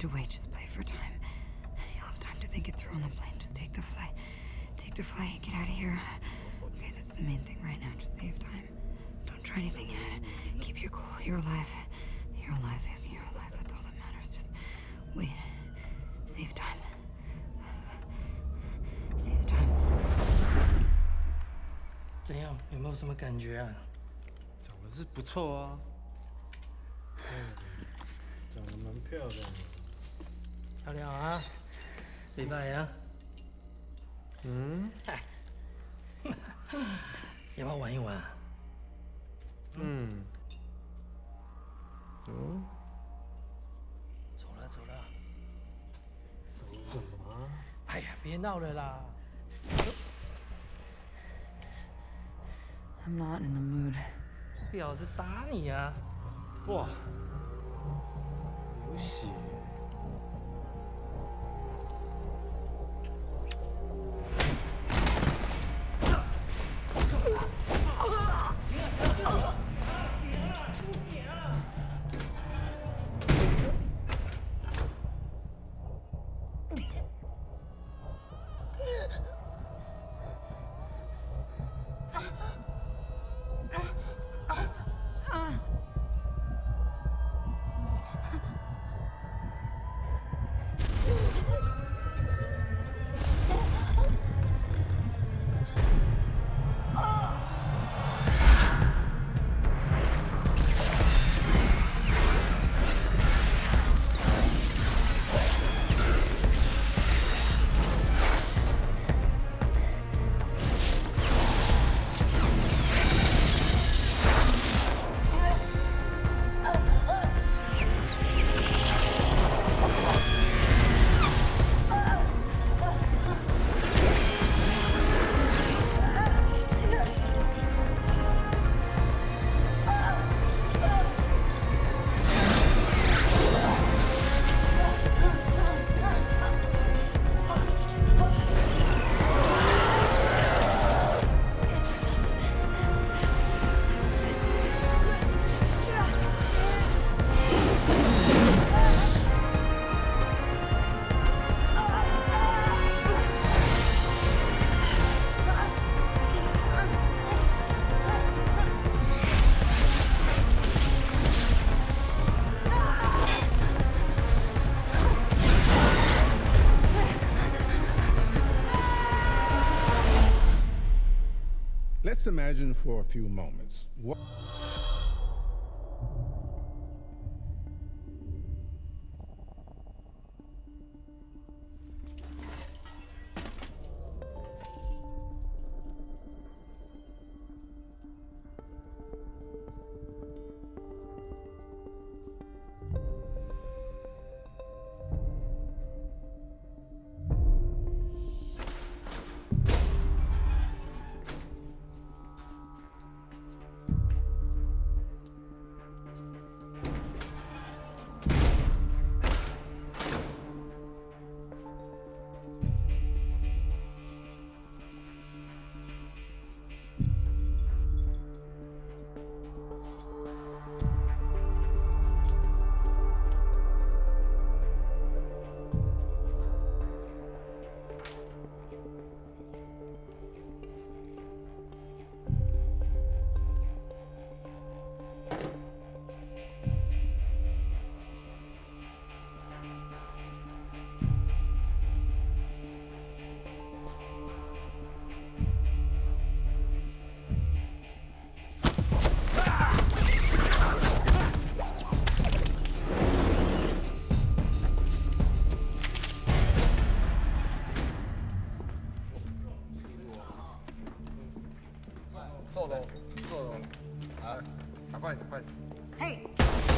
to wait. Just play for time. You'll have time to think it through on the plane. Just take the flight. Take the flight. Get out of here. Okay, that's the main thing right now. Just save time. Don't try anything yet. Keep your cool. You're alive. You're alive, Annie. You're alive. That's all that matters. Just wait. Save time. Save time. 怎样？有没有什么感觉啊？长得是不错啊，嗯，长得蛮漂亮的。 漂亮啊！礼拜呀，嗯 要不要玩一玩啊？嗯，哦，走了走了，走什么啊？哎呀，别闹了啦！I'm not in the mood. 婊子打你呀、哇，流血！Let's imagine for a few moments what. 快点快点。嘿。